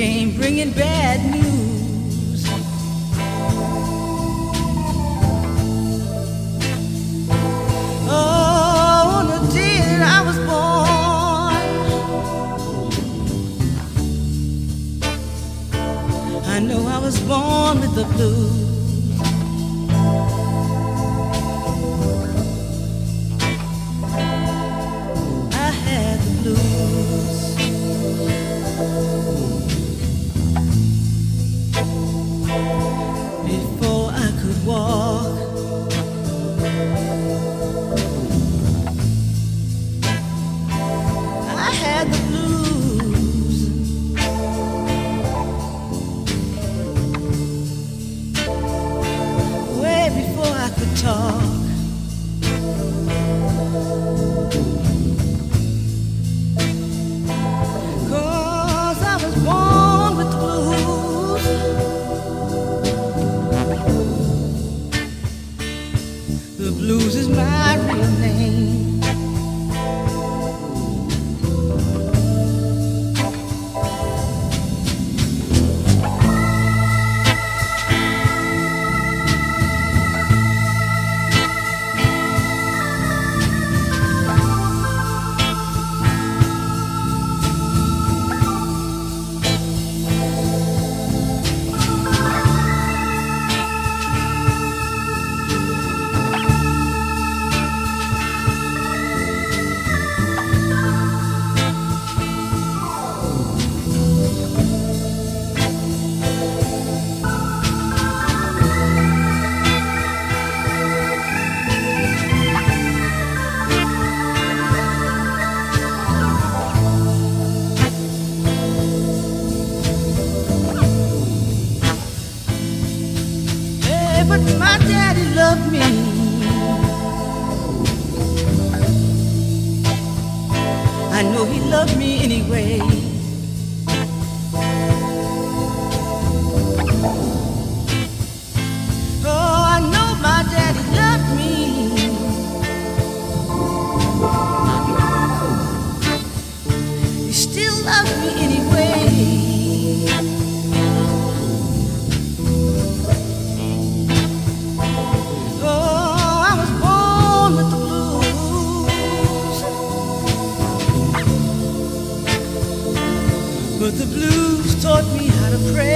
came bringing bad news. Oh, on the day that I was born, I know I was born with the blues. Before I could walk, I had the blues. Way before I could talk. The blues is my real name. But my daddy loved me. I know he loved me anyway. Blues.